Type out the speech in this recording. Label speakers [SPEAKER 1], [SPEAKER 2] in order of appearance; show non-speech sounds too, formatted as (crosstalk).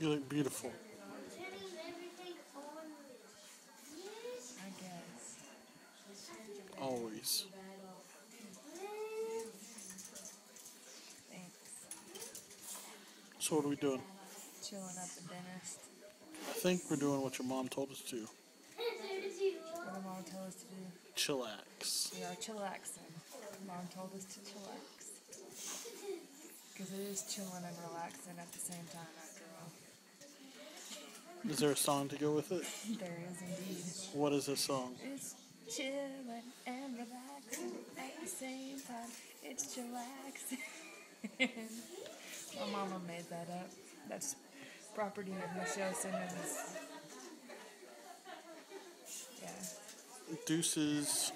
[SPEAKER 1] You look beautiful.
[SPEAKER 2] I guess.
[SPEAKER 1] Always.
[SPEAKER 2] Thanks.
[SPEAKER 1] So what are we doing?
[SPEAKER 2] Chilling at the dentist.
[SPEAKER 1] I think we're doing what your mom told us to.
[SPEAKER 2] What did mom tell us to do?
[SPEAKER 1] Chillax.
[SPEAKER 2] We are chillaxing. Mom told us to chillax. Because it is chilling and relaxing at the same time, after all.
[SPEAKER 1] Is there a song to go with it?
[SPEAKER 2] There is indeed.
[SPEAKER 1] What is this song?
[SPEAKER 2] It's chilling and relaxing at the same time. It's chillaxing. (laughs) My mama made that up. That's property of Michelle Simmons. Yeah.
[SPEAKER 1] Deuces.